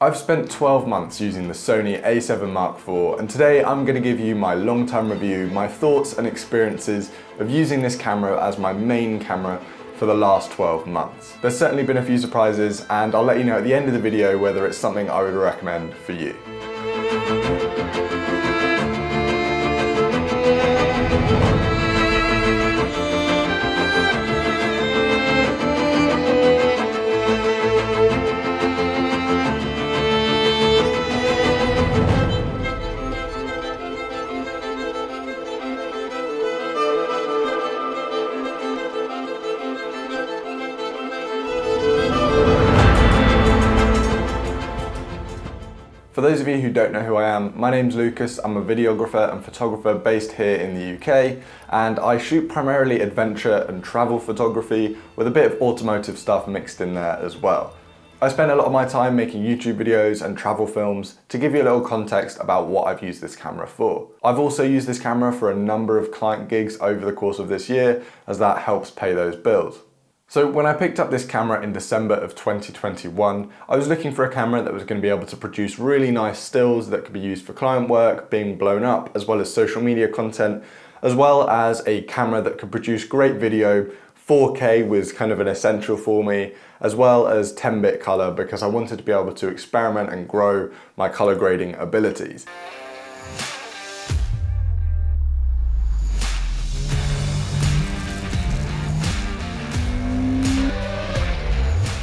I've spent 12 months using the Sony a7 Mark IV and today I'm going to give you my long-term review, my thoughts and experiences of using this camera as my main camera for the last 12 months. There's certainly been a few surprises and I'll let you know at the end of the video whether it's something I would recommend for you. For those of you who don't know who I am, my name's Lucas. I'm a videographer and photographer based here in the UK, and I shoot primarily adventure and travel photography with a bit of automotive stuff mixed in there as well. I spend a lot of my time making YouTube videos and travel films to give you a little context about what I've used this camera for. I've also used this camera for a number of client gigs over the course of this year as that helps pay those bills. So when I picked up this camera in December of 2021, I was looking for a camera that was going to be able to produce really nice stills that could be used for client work, being blown up, as well as social media content, as well as a camera that could produce great video 4K was kind of an essential for me, as well as 10-bit color because I wanted to be able to experiment and grow my color grading abilities.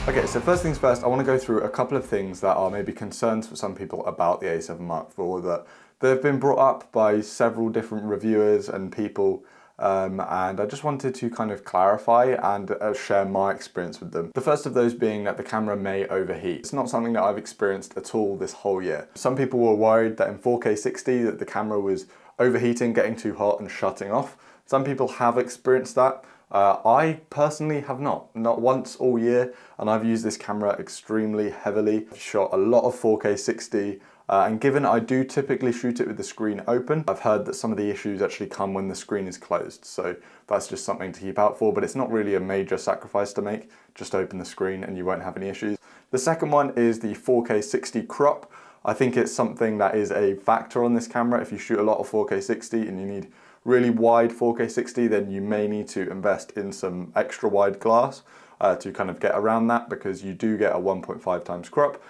Okay, so first things first, I want to go through a couple of things that are maybe concerns for some people about the A7 Mark IV that they've been brought up by several different reviewers and people um, and I just wanted to kind of clarify and uh, share my experience with them. The first of those being that the camera may overheat. It's not something that I've experienced at all this whole year. Some people were worried that in 4K 60 that the camera was overheating, getting too hot and shutting off. Some people have experienced that. Uh, I personally have not, not once all year, and I've used this camera extremely heavily. I've shot a lot of 4K 60, uh, and given I do typically shoot it with the screen open, I've heard that some of the issues actually come when the screen is closed, so that's just something to keep out for, but it's not really a major sacrifice to make. Just open the screen and you won't have any issues. The second one is the 4K 60 crop. I think it's something that is a factor on this camera. If you shoot a lot of 4K 60 and you need really wide 4K 60, then you may need to invest in some extra wide glass uh, to kind of get around that because you do get a 1.5 times crop.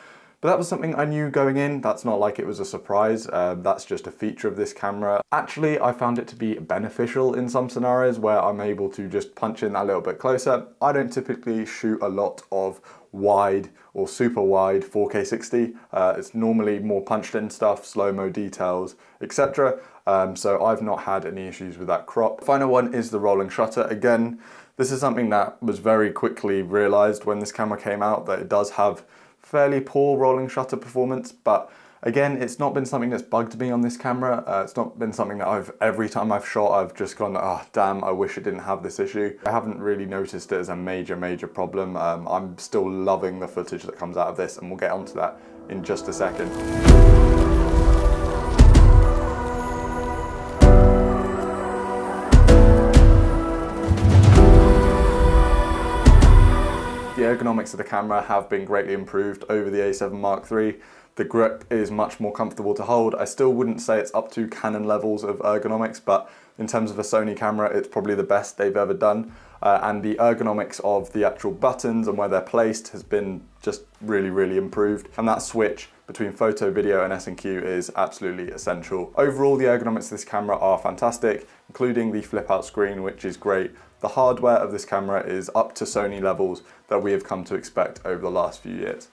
But that was something I knew going in. That's not like it was a surprise. Uh, that's just a feature of this camera. Actually, I found it to be beneficial in some scenarios where I'm able to just punch in a little bit closer. I don't typically shoot a lot of wide or super wide 4K 60. Uh, it's normally more punched in stuff, slow-mo details, etc. Um, so I've not had any issues with that crop. Final one is the rolling shutter. Again, this is something that was very quickly realized when this camera came out that it does have fairly poor rolling shutter performance, but again, it's not been something that's bugged me on this camera. Uh, it's not been something that I've, every time I've shot, I've just gone, oh, damn, I wish it didn't have this issue. I haven't really noticed it as a major, major problem. Um, I'm still loving the footage that comes out of this, and we'll get onto that in just a second. Ergonomics of the camera have been greatly improved over the A7 Mark III. The grip is much more comfortable to hold. I still wouldn't say it's up to Canon levels of ergonomics, but in terms of a Sony camera, it's probably the best they've ever done. Uh, and the ergonomics of the actual buttons and where they're placed has been just really, really improved. And that switch between photo, video and S&Q is absolutely essential. Overall, the ergonomics of this camera are fantastic, including the flip out screen, which is great. The hardware of this camera is up to Sony levels that we have come to expect over the last few years.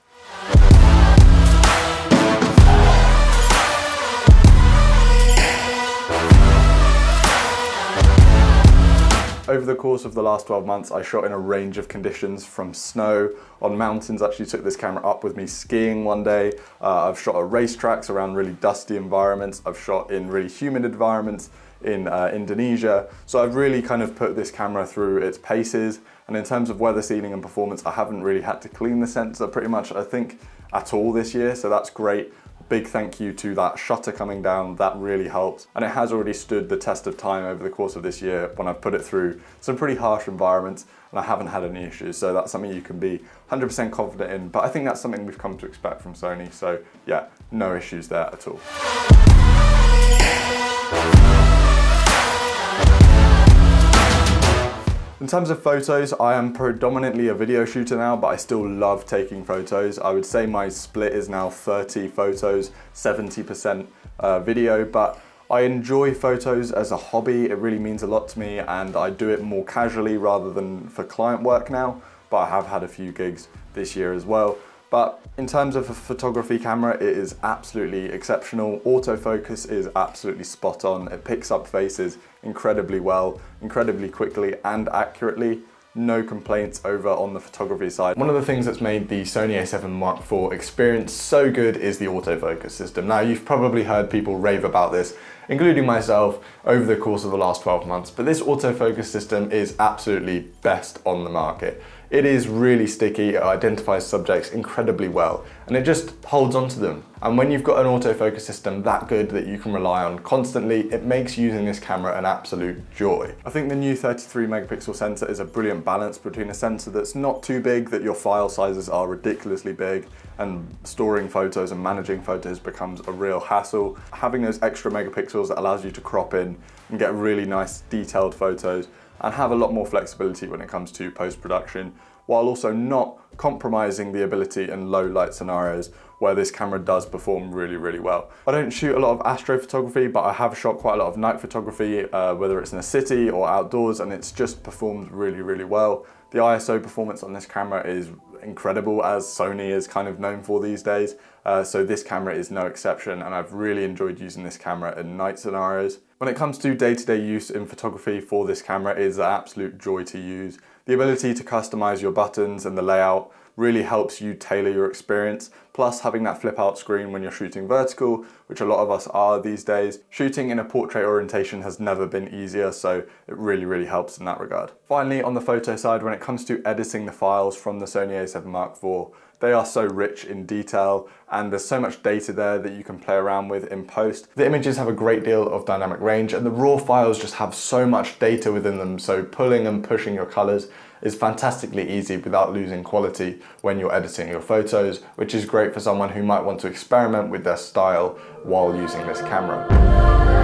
Over the course of the last 12 months, I shot in a range of conditions from snow on mountains. Actually took this camera up with me skiing one day. Uh, I've shot at racetracks around really dusty environments. I've shot in really humid environments in uh, Indonesia. So I've really kind of put this camera through its paces. And in terms of weather sealing and performance, I haven't really had to clean the sensor pretty much, I think, at all this year. So that's great big thank you to that shutter coming down, that really helped. And it has already stood the test of time over the course of this year when I've put it through some pretty harsh environments and I haven't had any issues. So that's something you can be 100% confident in. But I think that's something we've come to expect from Sony. So yeah, no issues there at all. In terms of photos, I am predominantly a video shooter now, but I still love taking photos. I would say my split is now 30 photos, 70% uh, video, but I enjoy photos as a hobby. It really means a lot to me and I do it more casually rather than for client work now, but I have had a few gigs this year as well. But in terms of a photography camera, it is absolutely exceptional. Autofocus is absolutely spot on. It picks up faces incredibly well, incredibly quickly and accurately. No complaints over on the photography side. One of the things that's made the Sony a7 Mark IV experience so good is the autofocus system. Now you've probably heard people rave about this, including myself, over the course of the last 12 months, but this autofocus system is absolutely best on the market. It is really sticky, it identifies subjects incredibly well, and it just holds onto them. And when you've got an autofocus system that good that you can rely on constantly, it makes using this camera an absolute joy. I think the new 33 megapixel sensor is a brilliant balance between a sensor that's not too big, that your file sizes are ridiculously big, and storing photos and managing photos becomes a real hassle. Having those extra megapixels that allows you to crop in and get really nice detailed photos and have a lot more flexibility when it comes to post-production, while also not compromising the ability in low light scenarios where this camera does perform really, really well. I don't shoot a lot of astrophotography, but I have shot quite a lot of night photography, uh, whether it's in a city or outdoors, and it's just performed really, really well. The ISO performance on this camera is incredible as Sony is kind of known for these days. Uh, so this camera is no exception and I've really enjoyed using this camera in night scenarios. When it comes to day-to-day -day use in photography for this camera is an absolute joy to use. The ability to customize your buttons and the layout really helps you tailor your experience. Plus having that flip out screen when you're shooting vertical, which a lot of us are these days. Shooting in a portrait orientation has never been easier, so it really, really helps in that regard. Finally, on the photo side, when it comes to editing the files from the Sony a7 Mark IV, they are so rich in detail and there's so much data there that you can play around with in post. The images have a great deal of dynamic range and the raw files just have so much data within them so pulling and pushing your colors is fantastically easy without losing quality when you're editing your photos, which is great for someone who might want to experiment with their style while using this camera.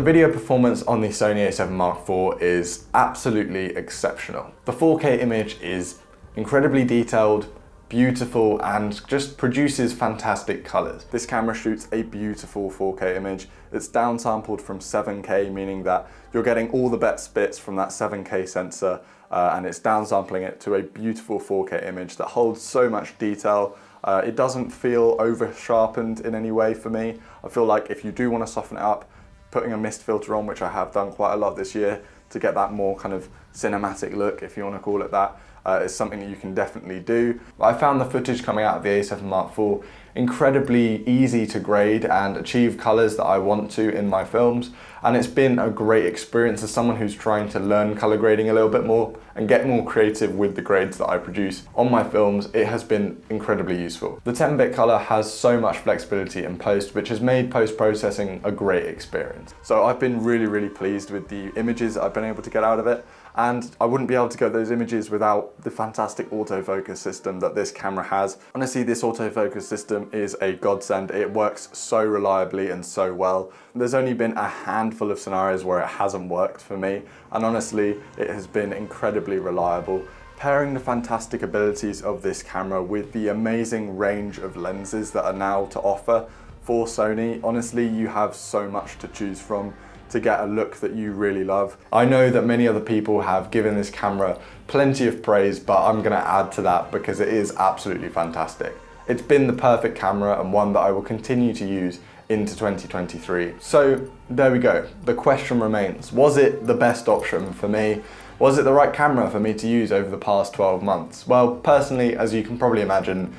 The video performance on the Sony a7 Mark IV is absolutely exceptional. The 4K image is incredibly detailed, beautiful, and just produces fantastic colors. This camera shoots a beautiful 4K image. It's downsampled from 7K, meaning that you're getting all the best bits from that 7K sensor, uh, and it's downsampling it to a beautiful 4K image that holds so much detail, uh, it doesn't feel over sharpened in any way for me. I feel like if you do want to soften it up, putting a mist filter on, which I have done quite a lot this year to get that more kind of cinematic look, if you want to call it that, uh, is something that you can definitely do. I found the footage coming out of the A7 Mark IV incredibly easy to grade and achieve colors that I want to in my films. And it's been a great experience as someone who's trying to learn color grading a little bit more and get more creative with the grades that I produce on my films. It has been incredibly useful. The 10-bit color has so much flexibility in post, which has made post-processing a great experience. So I've been really, really pleased with the images I've been able to get out of it and I wouldn't be able to get those images without the fantastic autofocus system that this camera has. Honestly, this autofocus system is a godsend. It works so reliably and so well. There's only been a handful of scenarios where it hasn't worked for me, and honestly, it has been incredibly reliable. Pairing the fantastic abilities of this camera with the amazing range of lenses that are now to offer for Sony, honestly, you have so much to choose from to get a look that you really love. I know that many other people have given this camera plenty of praise, but I'm gonna add to that because it is absolutely fantastic. It's been the perfect camera and one that I will continue to use into 2023. So there we go. The question remains, was it the best option for me? Was it the right camera for me to use over the past 12 months? Well, personally, as you can probably imagine,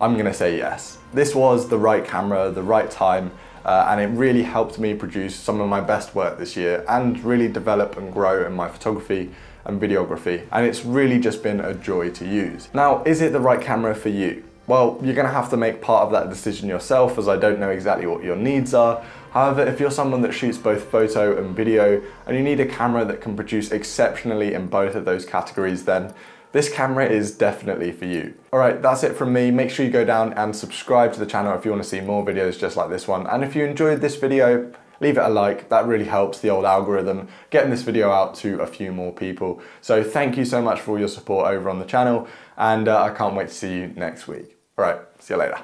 I'm gonna say yes. This was the right camera, the right time, uh, and it really helped me produce some of my best work this year and really develop and grow in my photography and videography. And it's really just been a joy to use. Now, is it the right camera for you? Well, you're gonna have to make part of that decision yourself as I don't know exactly what your needs are. However, if you're someone that shoots both photo and video and you need a camera that can produce exceptionally in both of those categories, then this camera is definitely for you. All right, that's it from me. Make sure you go down and subscribe to the channel if you wanna see more videos just like this one. And if you enjoyed this video, leave it a like. That really helps the old algorithm getting this video out to a few more people. So thank you so much for all your support over on the channel and uh, I can't wait to see you next week. All right, see you later.